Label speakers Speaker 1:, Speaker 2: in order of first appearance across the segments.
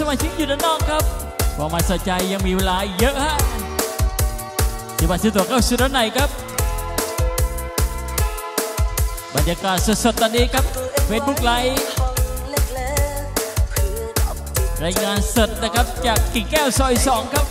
Speaker 1: สมา
Speaker 2: ชิกอยู่ด้านนอกค
Speaker 3: รับ
Speaker 2: พอมาสนใจยัง
Speaker 3: มีเว
Speaker 2: ลาอีกเยอะ
Speaker 3: ฮะที่บัตรซื้อตั๋วเข้าสู่ด้านในครับ บรรยากาศสดๆตอนนี้ครับเฟซบุ๊กไลฟ์รายงานสดนะครับจากกิ่งแก้วซอยสองครับ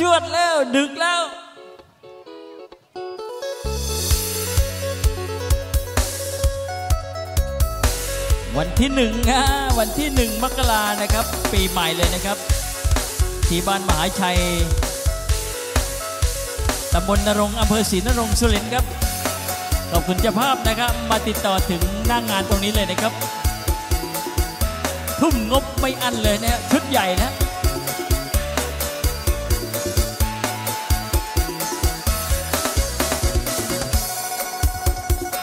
Speaker 4: จุดจวดแล้วดึกแล้ววันที่หนึ่งฮะ
Speaker 3: วันที่หนึ่งมกรานะครับ ปีใหม่เลยนะครับ ที่บ้านมหาชัยตำบลนรงอำเภอศรีนรงสุรินทร์ครับขอบคุณเจ้าภาพนะครับ มาติดต่อถึงหน้างงานตรงนี้เลยนะครับ ทุ่มงบไม่อันเลยนะชุดใหญ่นะ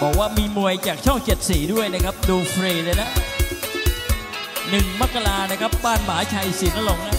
Speaker 3: บอกว่ามีมวยจากช่องเจ็ดสีด้วยนะครับ ดูฟรีเลยนะหนึ่งมกรานะครับ บ้านหมาชัยศรีนรงค์นะ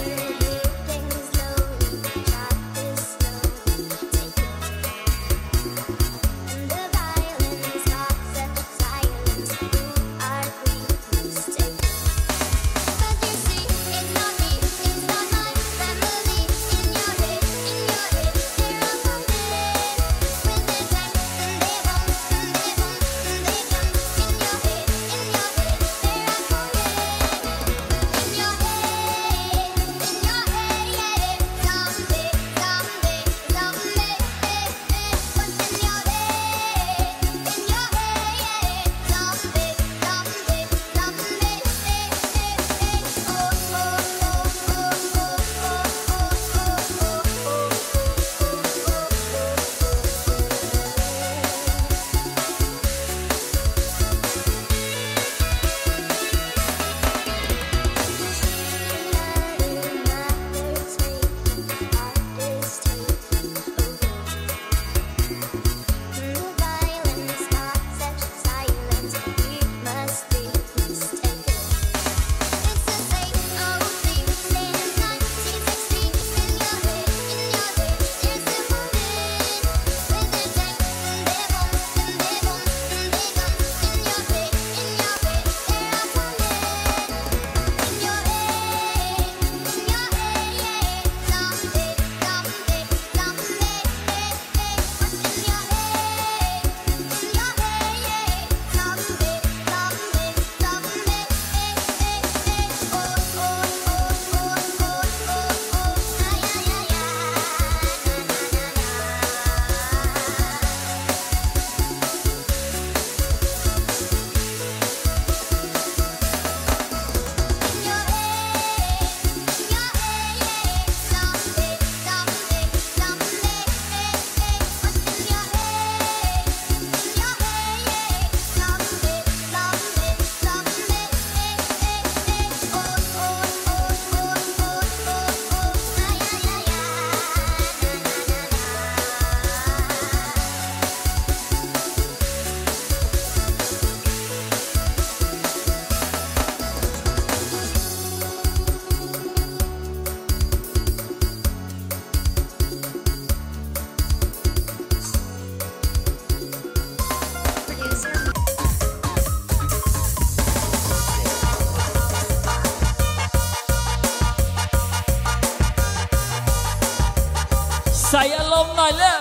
Speaker 2: Of my life.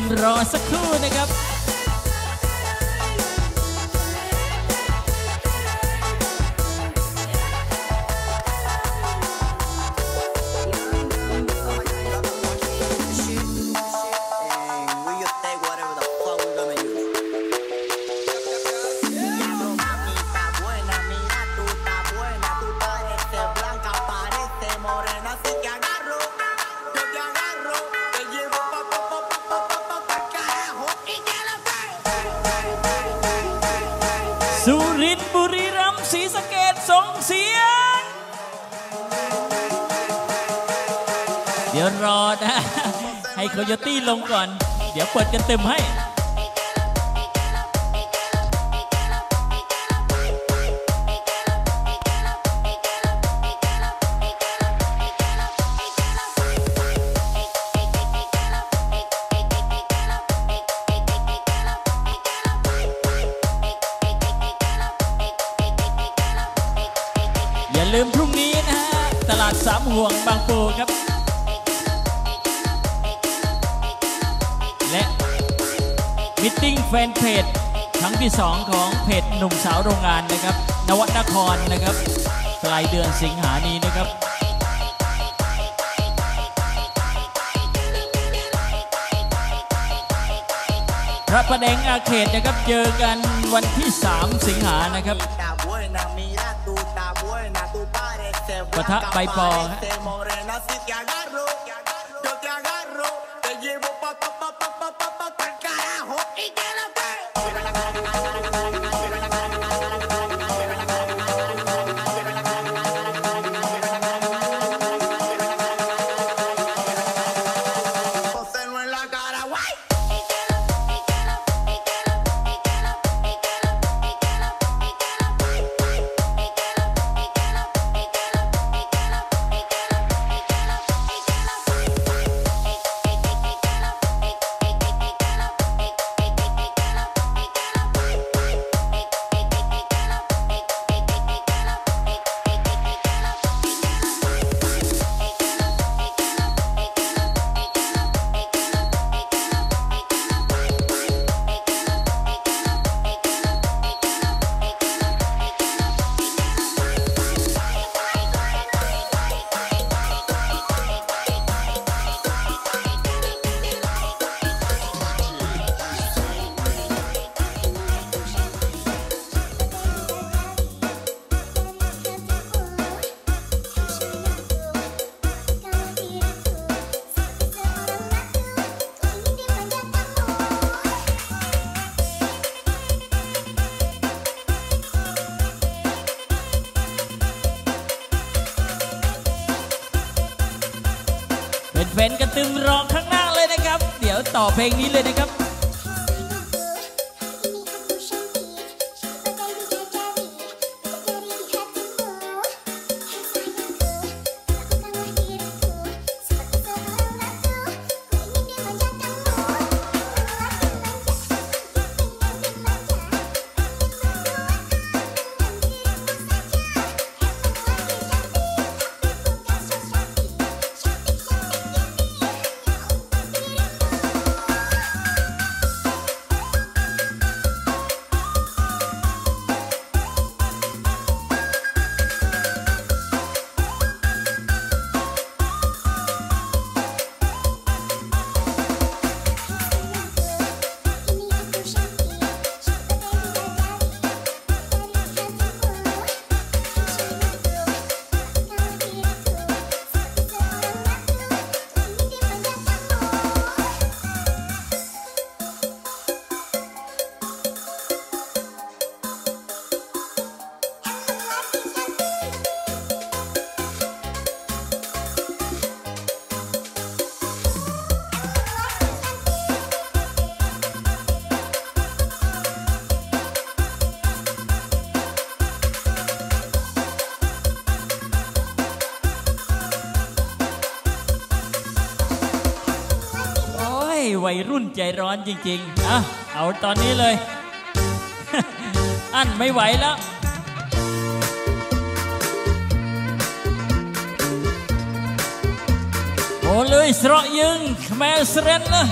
Speaker 3: มรอสักครู่นะครับ ก่อน เดี๋ยวเปิดกันเต็มให้ ที่ 2 ของเพจหนุ่มสาวโรงงานนะครับ นวัตนครนะครับปลายเดือนสิงหานี้นะครับพระประแดงอาเขตนะครับเจอกันวันที่ 3 สิงหานะครับ
Speaker 5: ปะทะใบปอฮะ
Speaker 6: แฟนกันตึงรอข้างหน้าเลยนะครับ เดี๋ยวต่อเพลงนี้เลยนะครับ ยรุ่นใจร้อนจริงๆอะเอาตอนนี้เลย อันไม่ไหวแล้วโอ้เลยสระยึงแม่เรนแลย